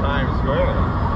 time is going.